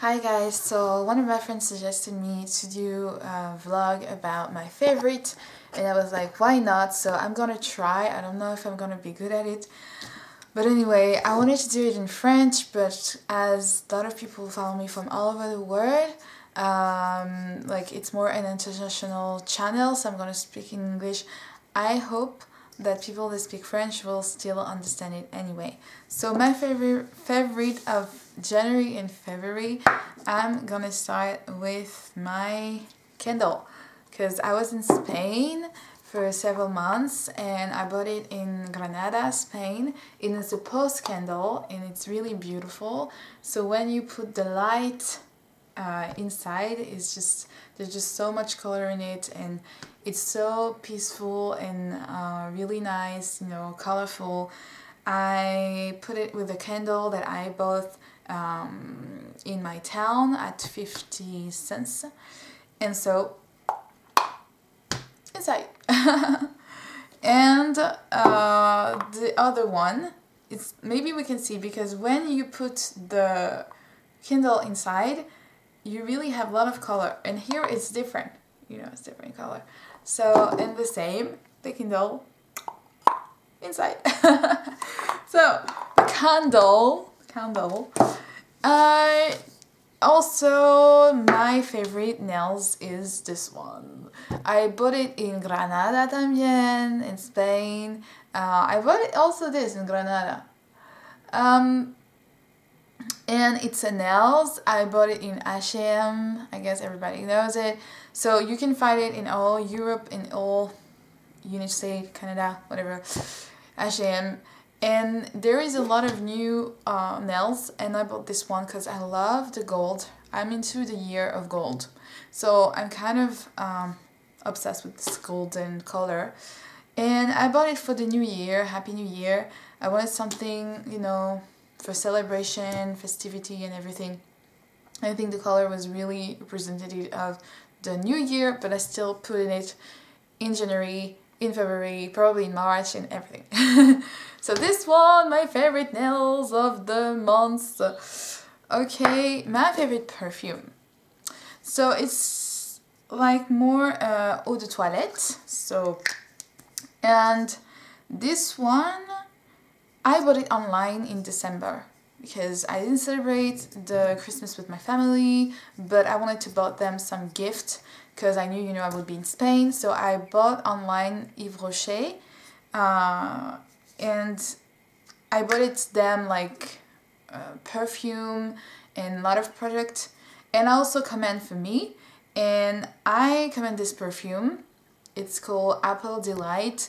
Hi guys, so one of my friends suggested me to do a vlog about my favorite and I was like why not? So I'm gonna try. I don't know if I'm gonna be good at it. But anyway I wanted to do it in French but as a lot of people follow me from all over the world um, like it's more an international channel so I'm gonna speak in English. I hope that people that speak French will still understand it anyway. So my favorite favorite of January and February, I'm gonna start with my candle because I was in Spain for several months and I bought it in Granada, Spain. It is a post candle and it's really beautiful. So when you put the light uh, inside, is just there's just so much color in it and it's so peaceful and uh, really nice, you know, colorful. I put it with a candle that I bought um, in my town at 50 cents. And so, inside. and uh, the other one, it's maybe we can see because when you put the candle inside, you really have a lot of color. And here it's different, you know, it's different color. So, and the same, the candle inside. so, the candle, candle, I also, my favorite nails is this one. I bought it in Granada también, in Spain. Uh, I bought it also this in Granada. Um, and it's a nails. I bought it in H&M. I guess everybody knows it. So you can find it in all Europe, in all United States, Canada, whatever, H&M. And there is a lot of new uh, nails and I bought this one because I love the gold. I'm into the year of gold. So I'm kind of um, obsessed with this golden color. And I bought it for the new year, Happy New Year. I wanted something, you know, for celebration, festivity and everything. I think the color was really representative of the new year, but I still put in it in January, in February, probably in March and everything. so this one, my favorite nails of the month. Okay, my favorite perfume. So it's like more uh, eau de toilette. So, and this one, I bought it online in December because I didn't celebrate the Christmas with my family, but I wanted to buy them some gift because I knew, you know, I would be in Spain. So I bought online Yves Rocher, uh, and I bought it them like uh, perfume and a lot of product, and also command for me. And I command this perfume. It's called Apple Delight,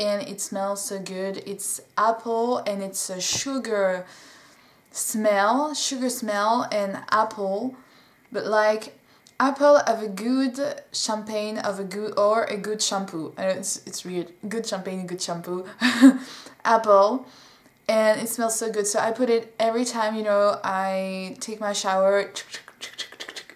and it smells so good. It's apple and it's a sugar smell, sugar smell and apple, but like apple of a good champagne of a good or a good shampoo. And it's it's weird. Good champagne, good shampoo. apple and it smells so good. So I put it every time, you know, I take my shower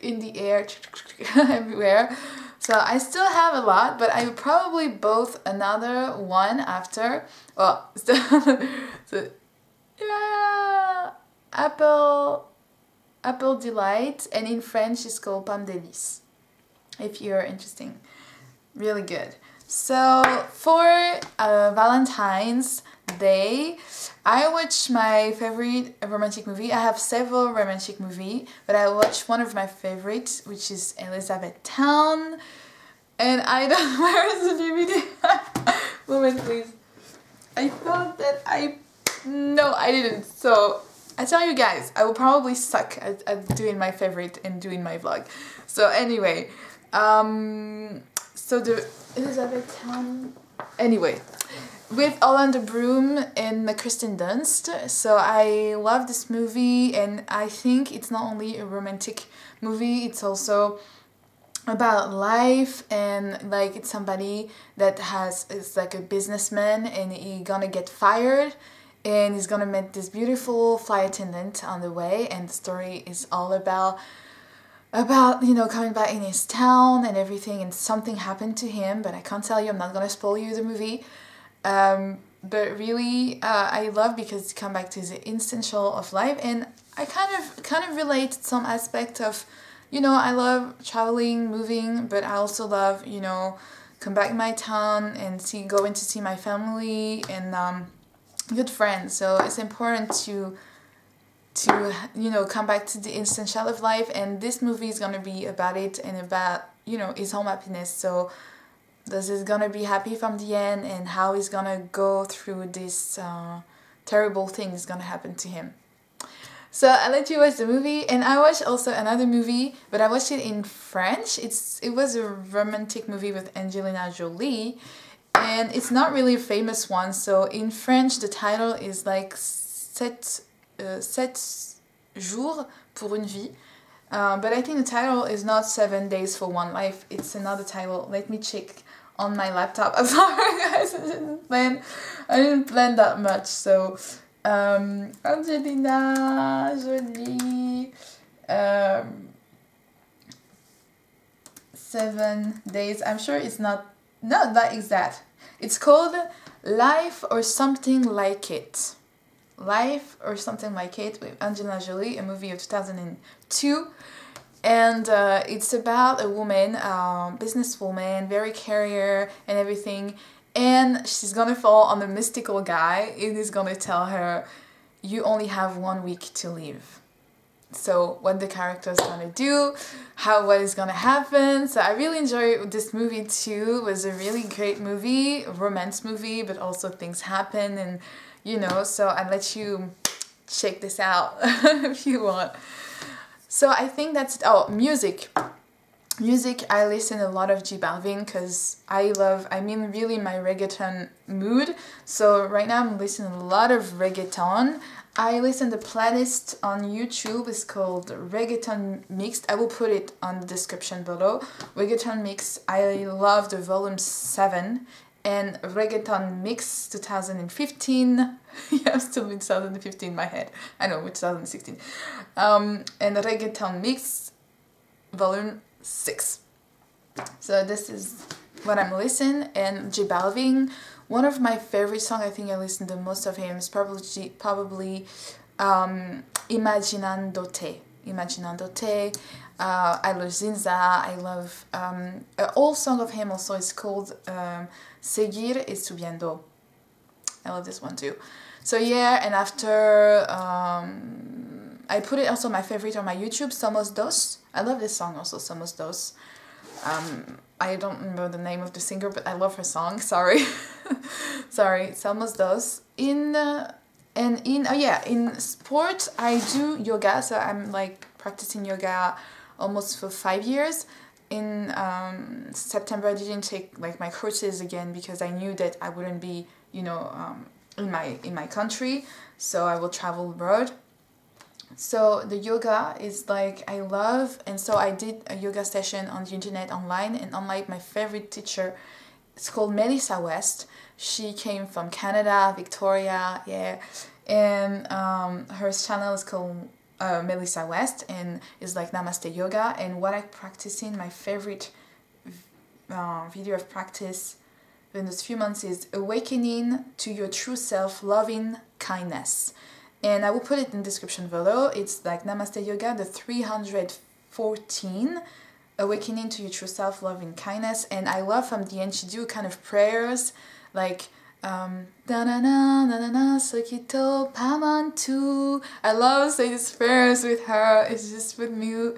in the air everywhere. So I still have a lot, but I probably both another one after. Well, so, yeah apple apple delight and in French it's called pomme délice if you're interested really good so for uh, Valentine's Day I watch my favorite romantic movie I have several romantic movie but I watch one of my favorites which is Elizabethtown. and I don't where is the DVD moment please I thought that I no I didn't so I tell you guys, I will probably suck at, at doing my favorite and doing my vlog. So anyway, um, so the Elizabethtown. anyway, with Orlando Bloom and Kirsten Dunst. So I love this movie and I think it's not only a romantic movie, it's also about life and like it's somebody that has is like a businessman and he gonna get fired and he's gonna meet this beautiful flight attendant on the way and the story is all about about you know coming back in his town and everything and something happened to him but I can't tell you I'm not gonna spoil you the movie um, but really uh, I love because come back to the essential of life and I kind of kind of relate some aspect of, you know, I love traveling, moving, but I also love, you know, come back in my town and see going to see my family and um, good friends. So it's important to to you know come back to the essential of life and this movie is gonna be about it and about you know his home happiness so this is gonna be happy from the end and how he's gonna go through this uh, terrible thing is gonna happen to him so I let you watch the movie and I watched also another movie but I watched it in French it's it was a romantic movie with Angelina Jolie and it's not really a famous one so in French the title is like Sept uh, Sept jours pour une vie. Uh, but I think the title is not Seven Days for One Life. It's another title. Let me check on my laptop. I'm sorry, guys. I didn't plan. I didn't plan that much. So, um, Angelina Jolie. Um, seven days. I'm sure it's not not that exact. It's called Life or something like it. Life or something like it with Angelina Jolie, a movie of 2002. And uh, it's about a woman, um, businesswoman, very career and everything. And she's gonna fall on a mystical guy and he's gonna tell her, you only have one week to live. So what the character is gonna do, how what is gonna happen. So I really enjoyed this movie too. It was a really great movie, romance movie, but also things happen and you know, so I let you check this out if you want. So I think that's, oh, music. Music, I listen a lot of J Balvin because I love, I mean, really my reggaeton mood. So right now I'm listening a lot of reggaeton. I listen to playlist on YouTube. It's called Reggaeton Mixed. I will put it on the description below. Reggaeton Mix. I love the volume 7 and Reggaeton Mix 2015. yeah, I'm still in 2015 in my head. I know, 2016. Um, and Reggaeton Mix Volume 6. So this is what I'm listening and J Balvin. One of my favorite songs, I think I listen to most of him, is probably probably um, Imaginando Te. Imaginando Uh, I love Ginza. I love um, an old song of him also is called um, Seguiré Subiendo. I love this one too. So yeah, and after um, I put it also my favorite on my YouTube, Somos Dos. I love this song also, Somos Dos. Um, I don't remember the name of the singer, but I love her song. Sorry, sorry, Somos Dos. In uh, and in oh yeah, in sport I do yoga, so I'm like practicing yoga almost for five years. In um, September I didn't take like my courses again because I knew that I wouldn't be you know um, in my in my country. So I will travel abroad. So the yoga is like I love. And so I did a yoga session on the internet online. And unlike my favorite teacher it's called Melissa West. She came from Canada Victoria yeah. And um, her channel is called uh, Melissa West and is like Namaste Yoga and what I practice in my favorite uh, video of practice in those few months is awakening to your true self, loving kindness. And I will put it in description below. It's like Namaste Yoga, the 314 awakening to your true self, loving kindness. And I love from the end she do kind of prayers like um, da. I love saying these prayers with her. It's just with me